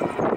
you